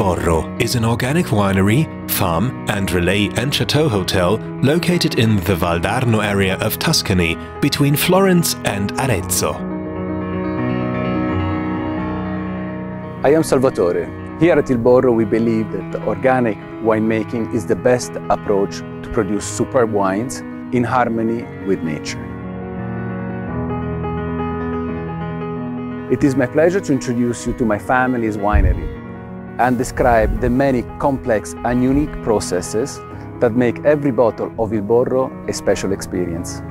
Borro is an organic winery, farm, and Relais and Châteaux hotel located in the Valdarno area of Tuscany between Florence and Arezzo. I am Salvatore. Here at Il Borro we believe that organic winemaking is the best approach to produce superb wines in harmony with nature. It is my pleasure to introduce you to my family's winery and describe the many complex and unique processes that make every bottle of Il Borro a special experience.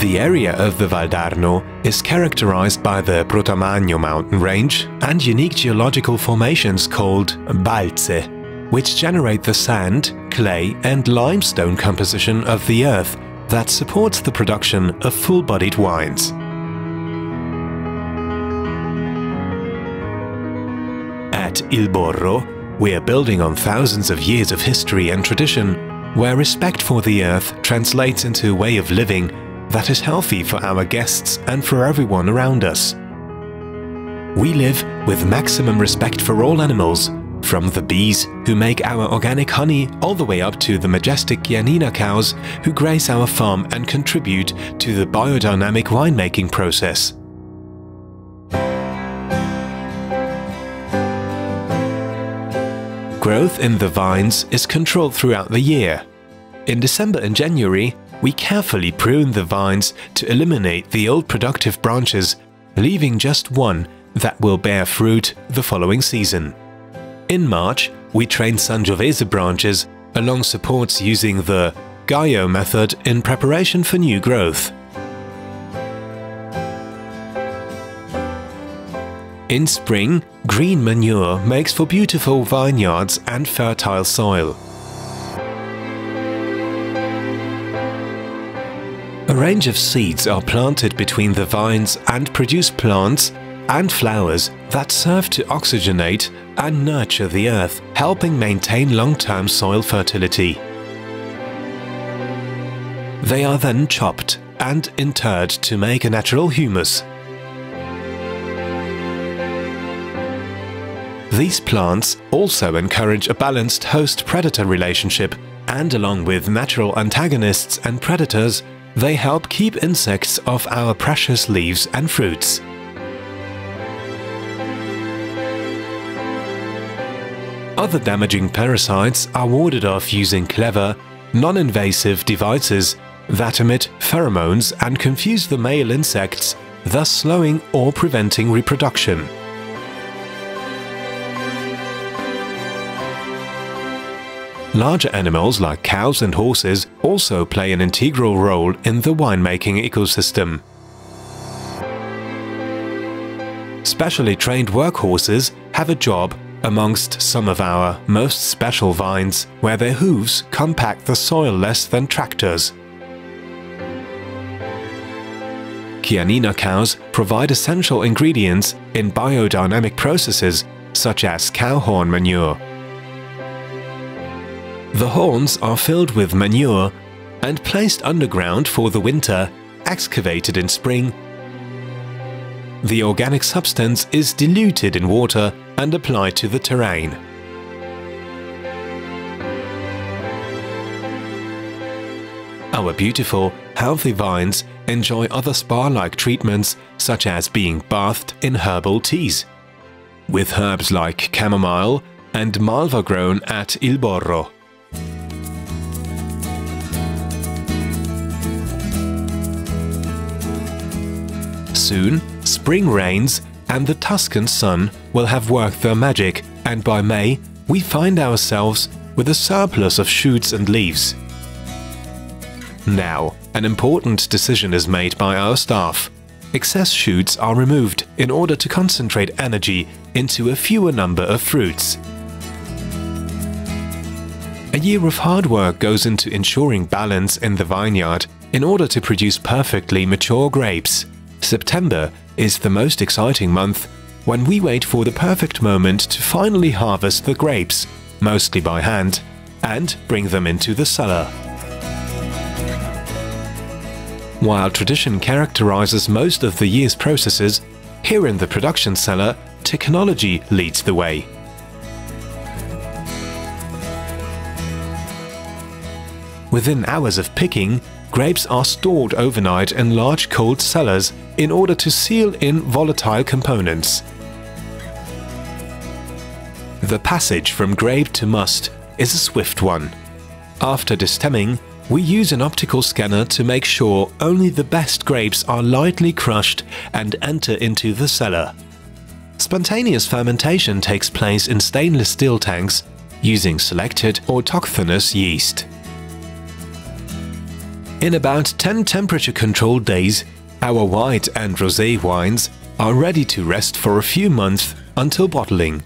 The area of the Valdarno is characterized by the Pratomagno mountain range and unique geological formations called balze, which generate the sand, clay and limestone composition of the earth that supports the production of full-bodied wines. At Il Borro, we are building on thousands of years of history and tradition, where respect for the earth translates into a way of living that is healthy for our guests and for everyone around us. We live with maximum respect for all animals from the bees, who make our organic honey, all the way up to the majestic Chianina cows, who graze our farm and contribute to the biodynamic winemaking process. Growth in the vines is controlled throughout the year. In December and January, we carefully prune the vines to eliminate the old productive branches, leaving just one that will bear fruit the following season. In March, we trained Sangiovese branches along supports using the Guyot method in preparation for new growth. In spring, green manure makes for beautiful vineyards and fertile soil. A range of seeds are planted between the vines and produce plants and flowers that serve to oxygenate and nurture the earth, helping maintain long-term soil fertility. They are then chopped and interred to make a natural humus. These plants also encourage a balanced host-predator relationship and along with natural antagonists and predators, they help keep insects off our precious leaves and fruits. Other damaging parasites are warded off using clever, non-invasive devices that emit pheromones and confuse the male insects, thus slowing or preventing reproduction. Larger animals like cows and horses also play an integral role in the winemaking ecosystem. Specially trained workhorses have a job amongst some of our most special vines where their hooves compact the soil less than tractors. Chianina cows provide essential ingredients in biodynamic processes such as cow horn manure. The horns are filled with manure and placed underground for the winter, excavated in spring. The organic substance is diluted in water and apply to the terrain. Our beautiful, healthy vines enjoy other spa-like treatments such as being bathed in herbal teas, with herbs like chamomile and malva grown at Il Borro. Soon, spring rains and the Tuscan sun will have worked their magic, and by May, we find ourselves with a surplus of shoots and leaves. Now, an important decision is made by our staff. Excess shoots are removed in order to concentrate energy into a fewer number of fruits. A year of hard work goes into ensuring balance in the vineyard in order to produce perfectly mature grapes. September is the most exciting month when we wait for the perfect moment to finally harvest the grapes, mostly by hand, and bring them into the cellar. While tradition characterizes most of the year's processes, here in the production cellar, technology leads the way. Within hours of picking, grapes are stored overnight in large cold cellars in order to seal in volatile components. The passage from grape to must is a swift one. After destemming, we use an optical scanner to make sure only the best grapes are lightly crushed and enter into the cellar. Spontaneous fermentation takes place in stainless steel tanks using selected autochthonous yeast. In about 10 temperature-controlled days, our white and rosé wines are ready to rest for a few months until bottling.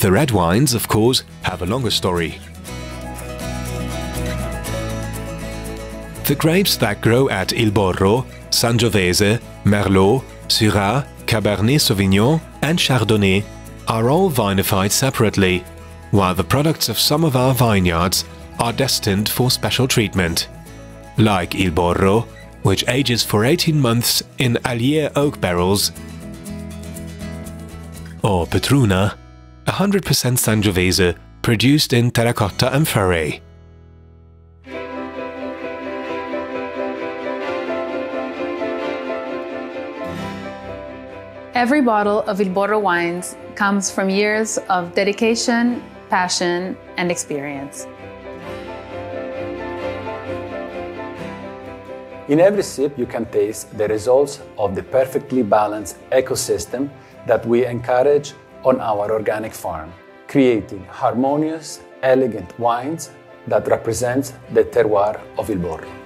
The red wines, of course, have a longer story. The grapes that grow at Il Borro, Sangiovese, Merlot, Syrah, Cabernet Sauvignon and Chardonnay are all vinified separately, while the products of some of our vineyards are destined for special treatment like Il Borro, which ages for 18 months in Allier oak barrels, or Petruna, 100% Sangiovese produced in terracotta amphorae. Every bottle of Il Borro wines comes from years of dedication, passion, and experience. In every sip, you can taste the results of the perfectly balanced ecosystem that we encourage on our organic farm, creating harmonious, elegant wines that represent the terroir of Il Borro.